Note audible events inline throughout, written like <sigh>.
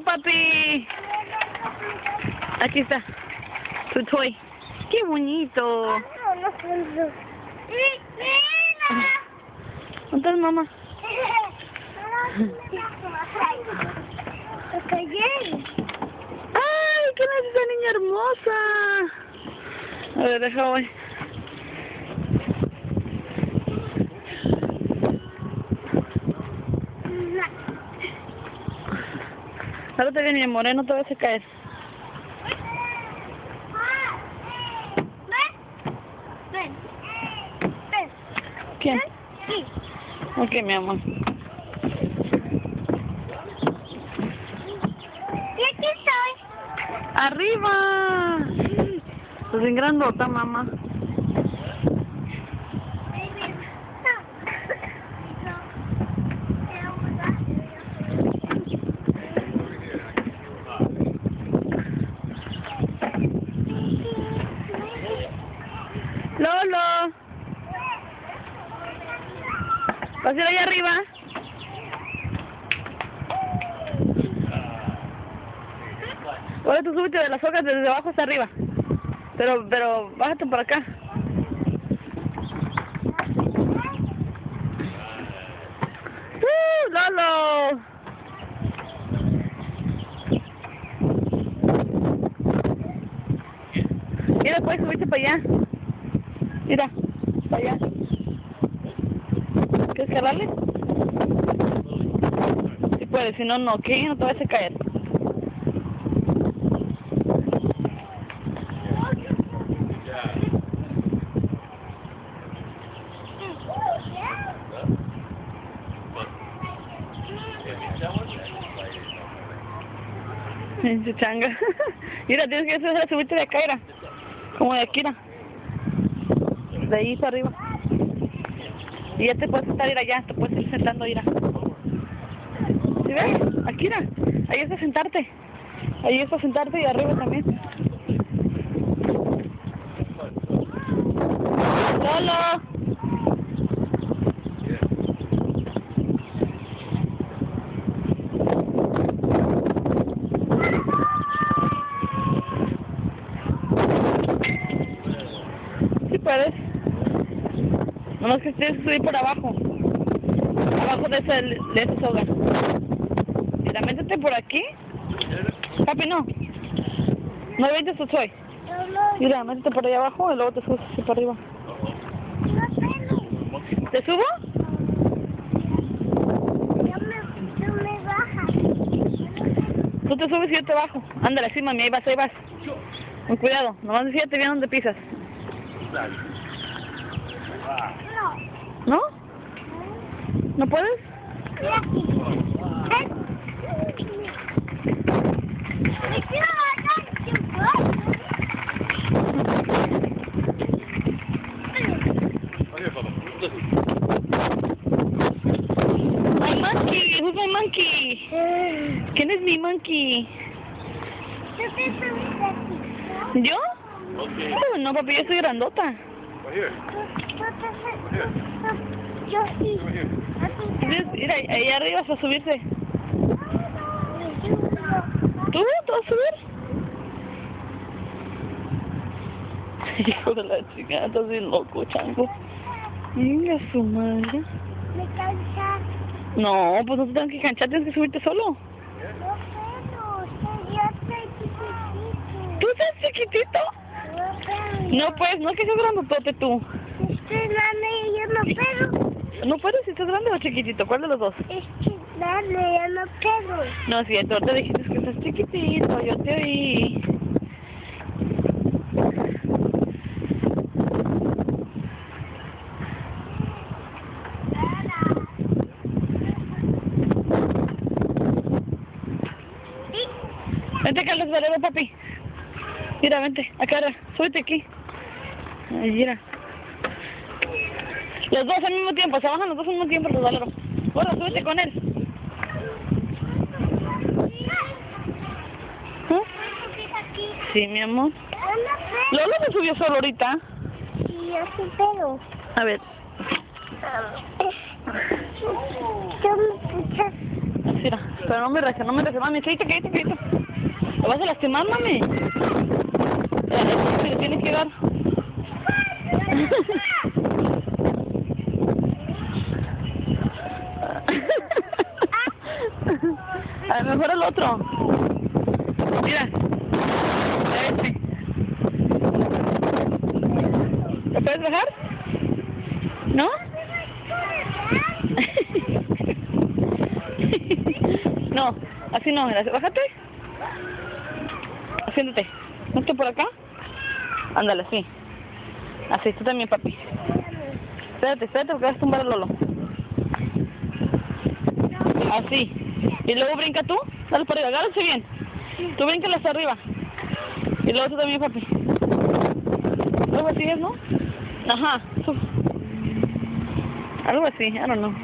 papi. Aquí está. Tu toy. Qué bonito. ¿Dónde está mamá? ¡Ay, qué es esa niña hermosa! A ver, deja Ahora bien, mi amor, ¿eh? no te vas a caer. Ven. Ven. Ven. ¿Quién? Sí. Ok, mi amor. Y aquí estoy. ¡Arriba! Pues bien grandota, mamá. Lolo. ¿Vas a ir allá arriba? Ahora tú súbete de las hojas desde abajo hasta arriba. Pero, pero, bájate por acá. ¡Uh, Lolo! Mira, puedes subirte para allá. Mira, para allá. ¿Quieres jalarle? Si puedes, si no, no, ¿ok? No te vas a caer. Pinche changa. <laughs> Mira, tienes que hacer subirte de acá. Como de aquí. De ahí para arriba. Y ya te puedes sentar, ir allá, te puedes ir sentando, mira. ¿Sí ves? Aquí. Ahí es a sentarte. Ahí es a sentarte y arriba también. Lolo. Sí puedes. Nomás que tienes que subir por abajo. Abajo de ese, de ese soga. Mira, métete por aquí. Papi, no. No vete su soy. Mira, métete por ahí abajo y luego te subes así para arriba. ¿Te subo? Tú te subes y yo te bajo. Ándale, sí, mami, ahí vas, ahí vas. Con cuidado, nomás fíjate bien dónde pisas. ¿No? ¿No puedes? My monkey, who's my monkey? ¿Quién es mi monkey? ¿Yo? Oh, no, papi, yo soy grandota. Right here. Yo sí. Entonces, mira, ahí arriba vas a subirse. ¿Tú? ¿Tú vas a subir? <laughs> Hijo de la chica, estás bien loco, chango. Venga, su madre. Me cansa. No, pues no te tengo que canchar, tienes que subirte solo. No puedo. Yo estoy chiquitito. ¿Tú estás chiquitito? No puedo. No, pues, no es que seas grandotote tú. Estoy grande y yo no puedo. No puedes si estás grande o chiquitito, ¿cuál de los dos? Grande, yo no puedo. No, si tú te dijiste que estás chiquitito, yo te oí. Vente acá al resbaladero, papi. Mira, vente, acá, súbete aquí. Ahí, mira. Los dos al mismo tiempo, se bajan los dos al mismo tiempo el resbaladero. Bueno, súbete con él. ¿Ah? Sí, mi amor. Lolo se subió solo ahorita. Sí puedo. A ver. Mira, pero no me reces, no me reces, mami, cállate, cállate, cállate. ¿Lo vas a lastimar, mami? Mira, le tiene que dar. <laughs> A lo mejor el otro. Mira. Este. ¿Lo puedes bajar? ¿No? <laughs> no, así no, bájate. Siéntate. Siéntate por acá. Ándale, así. Así, tú también, papi. Espérate, espérate porque vas a tumbar el Lolo. Así. <laughs> Y luego brinca tú. Dale para arriba, agárrate bien. Tú bríncale hasta arriba. Y luego tú también, papi. Algo así es, ¿no? Ajá. Tú. Algo así, I don't know.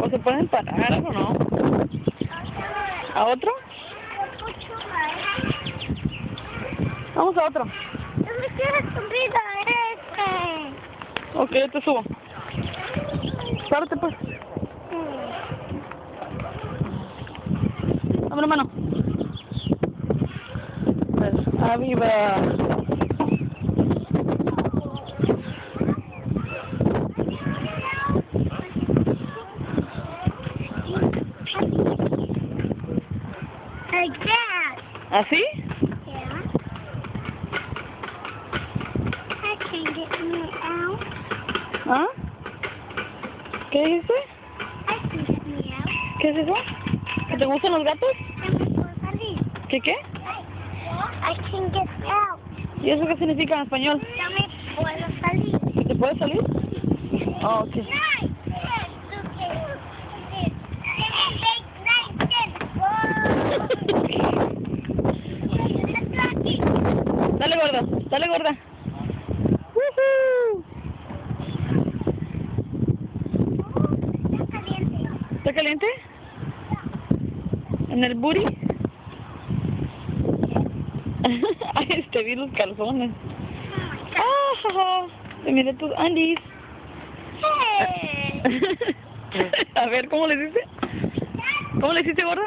O se pueden parar o no. ¿A otro? Vamos a otro. Subir a este. Ok, yo te subo. Párate pues. Dame la mano. Pues, arriba. ¿Así? Yeah. I can get me out. ¿Ah? ¿Qué out. ¿Qué es eso? ¿Que te gustan los gatos? ¿Qué qué? I can get out. ¿Y eso qué significa en español? No me puedo salir. ¿Que te puedes salir? Oh, ok. Dale gorda, dale gorda. Woohoo. ¿Está caliente? ¿En el booty? <laughs> Ay, te vi los calzones. Ah. Te miré tus Andis. <laughs> A ver, ¿cómo le hiciste? ¿Cómo le hiciste, gorda?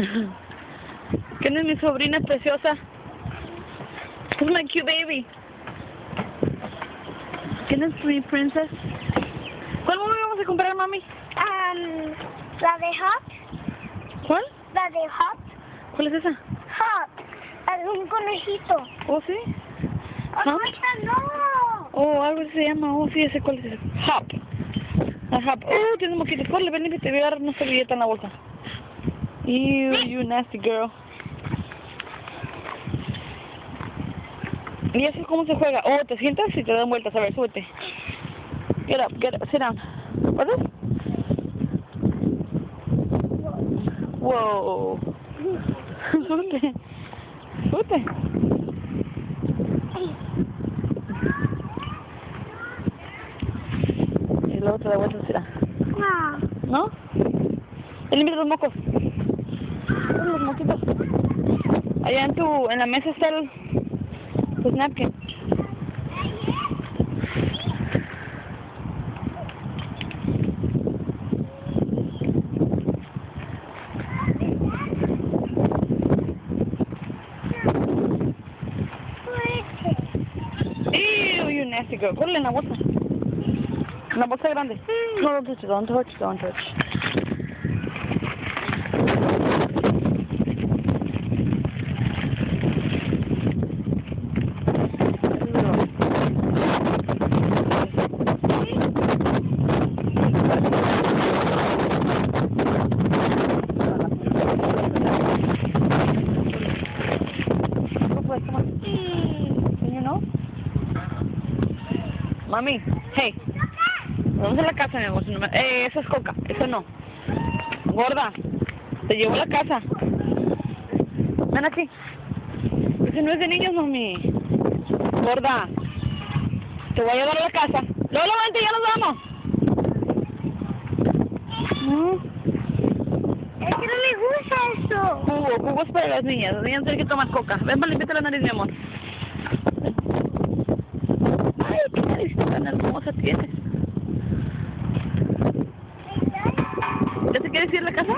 <laughs> ¿Quién es mi sobrina preciosa? Es my cute baby. ¿Quién es mi princess? ¿Cuál movie vamos a comprar, mami? Um, la de Hop, ¿Cuál? la de Hop, ¿Cuál es esa? Hop, la de un conejito. ¿Oh, sí? ¡Oh, no! Oh, algo se llama. Oh, sí, ese cuál es ese. Hop. Ah, hop. Oh, tiene moquitos. Corre, ven y te voy a dar una servilleta en la bolsa. Ew, you nasty girl. ¿Y eso cómo se juega? Oh, te sientas y te dan vueltas. A ver, súbete. Get up, get up, sit down. ¿Puedes? Wow. <laughs> súbete. Súbete. Y luego te da vueltas, será. No. ¿No? Él mira los mocos. Los moquitos. Allá en tu, en la mesa está el, tu napkin. Ew, you nasty girl. Ponle en la bolsa. En la bolsa grande. No, don't touch it, don't touch, don't touch. Mami, hey. Vamos a la casa, mi amor. Eh, esa es coca. Eso no. Gorda. Te llevo a la casa. Ven aquí. Ese no es de niños, mami. Gorda. Te voy a llevar a la casa. Lolo, vente, ya nos vamos. No. Es que no me gusta eso. agua es para las niñas. Las niñas tienen que tomar coca. Ven, para limpiarte la nariz, mi amor. Ay, qué nariz tan hermosa tienes. ¿Ya te quieres ir a la casa?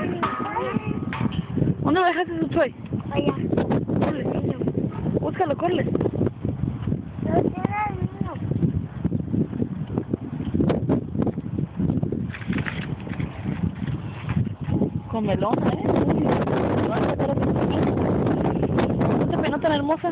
¿Dónde lo dejaste su toy? Allá. Búscalo. No niño. Con melona, ¿eh? De- Esta penota tan hermosa.